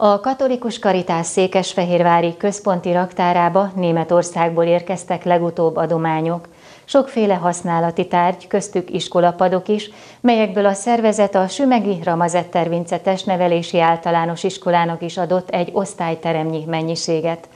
A katolikus karitás Székesfehérvári központi raktárába Németországból érkeztek legutóbb adományok. Sokféle használati tárgy, köztük iskolapadok is, melyekből a szervezet a Sümegi Ramazetter Vince testnevelési általános iskolának is adott egy osztályteremnyi mennyiséget.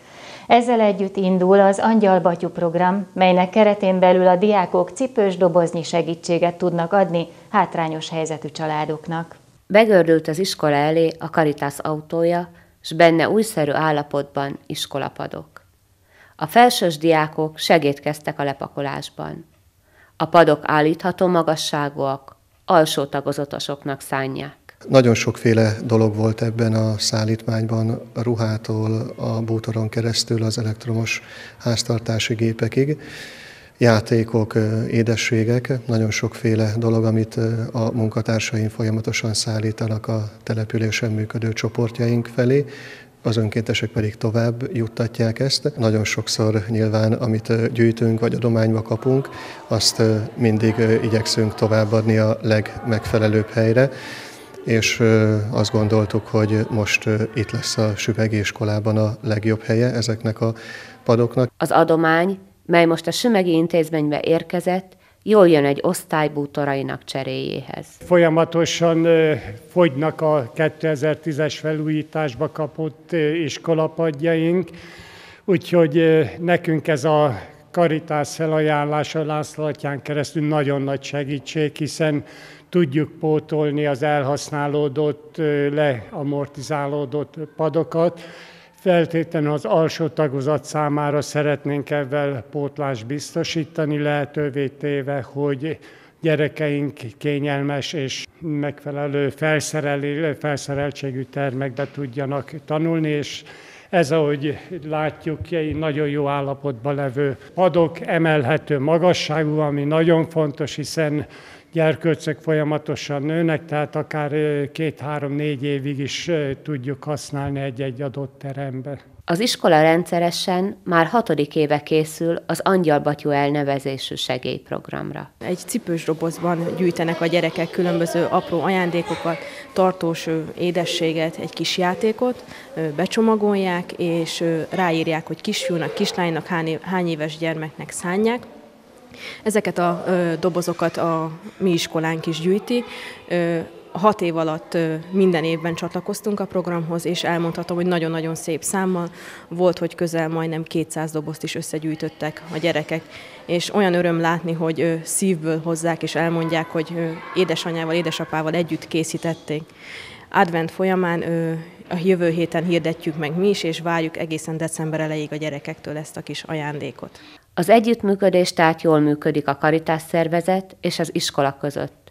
Ezzel együtt indul az Angyal Batyú program, melynek keretén belül a diákok cipős doboznyi segítséget tudnak adni hátrányos helyzetű családoknak. Begördült az iskola elé a Karitász autója, s benne újszerű állapotban iskolapadok. A felsős diákok segítkeztek a lepakolásban. A padok állítható magasságúak, alsó tagozatosoknak szánják. Nagyon sokféle dolog volt ebben a szállítmányban, a ruhától, a bútoron keresztül az elektromos háztartási gépekig játékok, édességek, nagyon sokféle dolog, amit a munkatársaim folyamatosan szállítanak a településen működő csoportjaink felé, az önkéntesek pedig tovább juttatják ezt. Nagyon sokszor nyilván, amit gyűjtünk vagy adományba kapunk, azt mindig igyekszünk továbbadni a legmegfelelőbb helyre és azt gondoltuk, hogy most itt lesz a Süvegi iskolában a legjobb helye ezeknek a padoknak. Az adomány mely most a Sümegi Intézménybe érkezett, jól jön egy osztály bútorainak cseréjéhez. Folyamatosan fogynak a 2010-es felújításba kapott iskolapadjaink, úgyhogy nekünk ez a karitás felajánlása László Atyán keresztül nagyon nagy segítség, hiszen tudjuk pótolni az elhasználódott, leamortizálódott padokat, Feltétlenül az alsó tagozat számára szeretnénk ebben pótlást biztosítani, lehetővé téve, hogy gyerekeink kényelmes és megfelelő felszereltségű termekbe tudjanak tanulni, és ez, ahogy látjuk, egy nagyon jó állapotban levő padok, emelhető magasságú, ami nagyon fontos, hiszen gyerkőcök folyamatosan nőnek, tehát akár két-három-négy évig is tudjuk használni egy-egy adott teremben. Az iskola rendszeresen már hatodik éve készül az Angyalbatyú elnevezésű segélyprogramra. Egy cipős dobozban gyűjtenek a gyerekek különböző apró ajándékokat, tartós édességet, egy kis játékot, becsomagolják, és ráírják, hogy kisfiúnak, kislánynak, hány éves gyermeknek szánják. Ezeket a dobozokat a mi iskolánk is gyűjti. Hat év alatt minden évben csatlakoztunk a programhoz, és elmondhatom, hogy nagyon-nagyon szép számmal volt, hogy közel majdnem 200 dobozt is összegyűjtöttek a gyerekek, és olyan öröm látni, hogy szívből hozzák, és elmondják, hogy édesanyával, édesapával együtt készítették. Advent folyamán a jövő héten hirdetjük meg mi is, és várjuk egészen december elejéig a gyerekektől ezt a kis ajándékot. Az együttműködés tehát jól működik a karitás szervezet és az iskola között.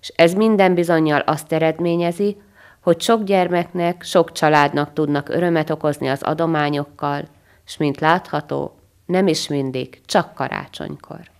És ez minden bizonyal azt eredményezi, hogy sok gyermeknek, sok családnak tudnak örömet okozni az adományokkal, és mint látható, nem is mindig, csak karácsonykor.